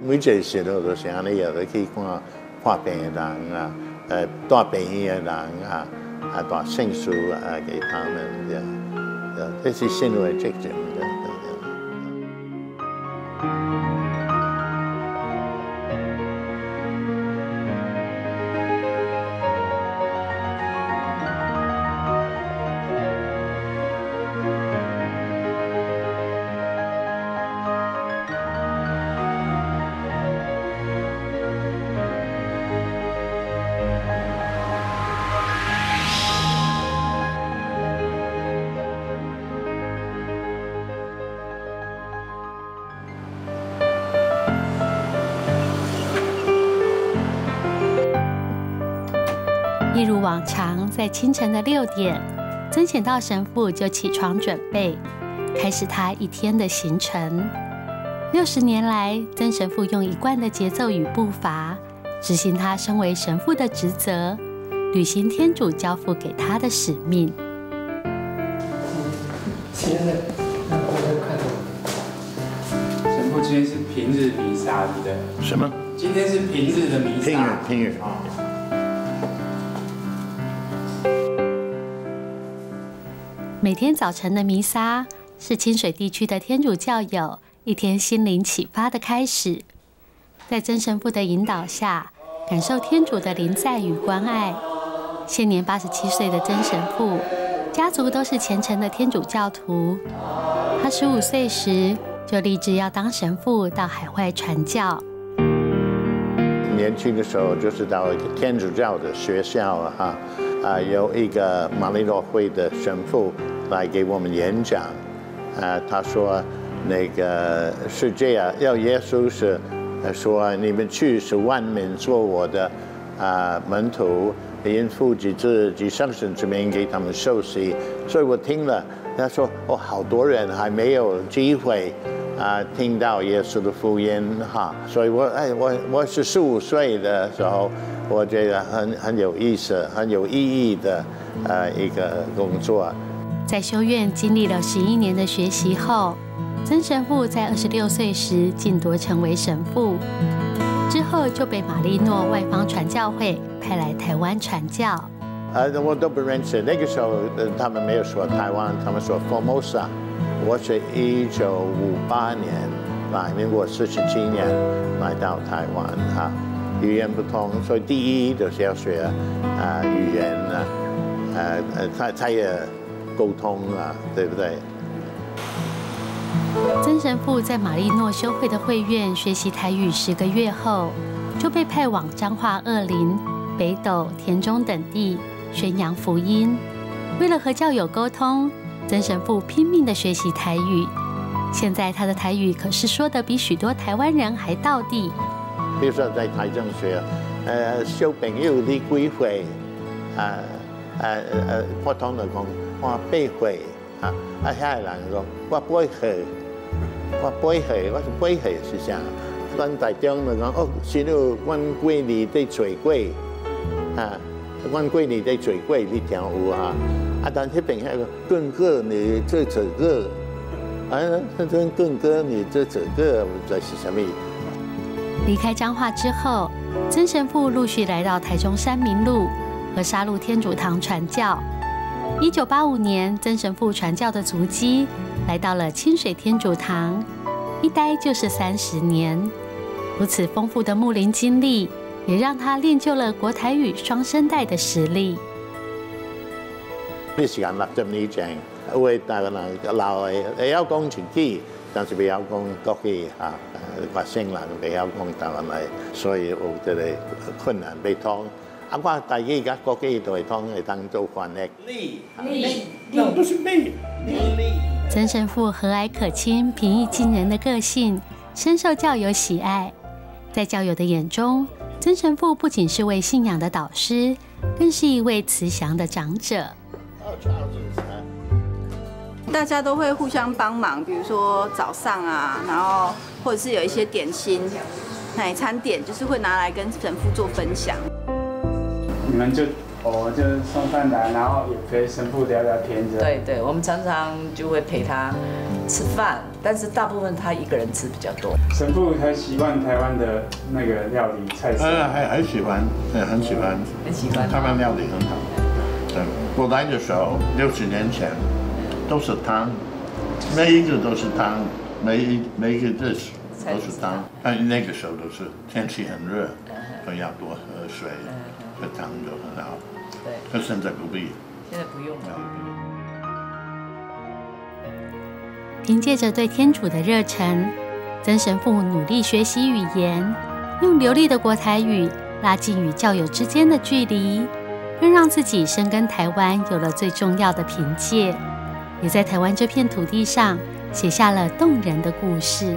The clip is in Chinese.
每一个时候都是安尼，也都去看患病的人啊，呃，带病的人啊，啊，带圣书啊给他们的，这是信为这种的。一如往常，在清晨的六点，曾显道神父就起床准备，开始他一天的行程。六十年来，曾神父用一贯的节奏与步伐，执行他身为神父的职责，履行天主交付给他的使命。今天的神父今天是平日弥撒的，什么？今天是平日的弥撒。平日，平日。每天早晨的弥撒是清水地区的天主教友一天心灵启发的开始。在曾神父的引导下，感受天主的临在与关爱。现年八十七岁的曾神父，家族都是虔诚的天主教徒。他十五岁时就立志要当神父，到海外传教。年轻的时候就是到一个天主教的学校哈。啊，有一个马里诺会的神父来给我们演讲，啊，他说那个是这样，要耶稣是说你们去是万民做我的啊门徒，因父及子及圣神之名给他们受洗，所以我听了，他说哦，好多人还没有机会啊听到耶稣的福音哈，所以我哎我我是十五岁的时候。我觉得很很有意思、很有意义的呃一个工作。在修院经历了十一年的学习后，曾神父在二十六岁时晋夺成为神父，之后就被马利诺外方传教会派来台湾传教。呃，我都不认识，那个时候他们没有说台湾，他们说 Formosa。我是一九五八年来，民国四十七年来到台湾哈。语言不通，所以第一就是要学啊语言啊，呃呃，才才也沟通啊，对不对？曾神父在玛丽诺修会的会院学习台语十个月后，就被派往彰化二林、北斗、田中等地宣扬福音。为了和教友沟通，曾神父拼命的学习台语。现在他的台语可是说的比许多台湾人还到地。比如说在台中学，呃，小朋友的几岁，啊，呃呃，普通的讲，我八岁，啊，啊，遐个人讲，我八岁，我八岁，我是八岁是啥？咱台中就讲，哦，是了，阮几年在做过，啊，阮几年在做过，你听有啊？啊，但迄边遐个更哥，你这这个，啊，他说更哥，你这这个，这是什么？离开彰化之后，曾神父陆续来到台中山明路和沙鹿天主堂传教。一九八五年，曾神父传教的足迹来到了清水天主堂，一待就是三十年。如此丰富的牧灵经历，也让他练就了国台语双声带的实力。呢时间六十年前，为大个人老诶，要讲自己。但是不要讲国语啊，外省人不要讲台湾来，所以有这个困难被通。啊，我大家家国语都会通，会当做翻译。力力力都是力力。曾神父和蔼可亲、平易近人的个性，深受教友喜爱。在教友的眼中，曾神父不仅是位信仰的导师，更是一位慈祥的长者。大家都会互相帮忙，比如说早上啊，然后或者是有一些点心、奶餐点，就是会拿来跟神父做分享。你们就我就送饭来，然后也陪神父聊聊天。对对，我们常常就会陪他吃饭，但是大部分他一个人吃比较多。神父还习惯台湾的那个料理菜色，呃，还很喜欢，对，很喜欢，很喜欢台湾料理很好。对，我来的时候六十年前都是汤，每一个都是汤，每一每一个 dish 都是汤。但那个时候都是天气很热，都要多喝水，喝汤就很好。对，可现在不必。现在不用了。凭借着对天主的热忱，曾神父努力学习语言，用流利的国台语拉近与教友之间的距离，更让自己深耕台湾有了最重要的凭借，也在台湾这片土地上写下了动人的故事。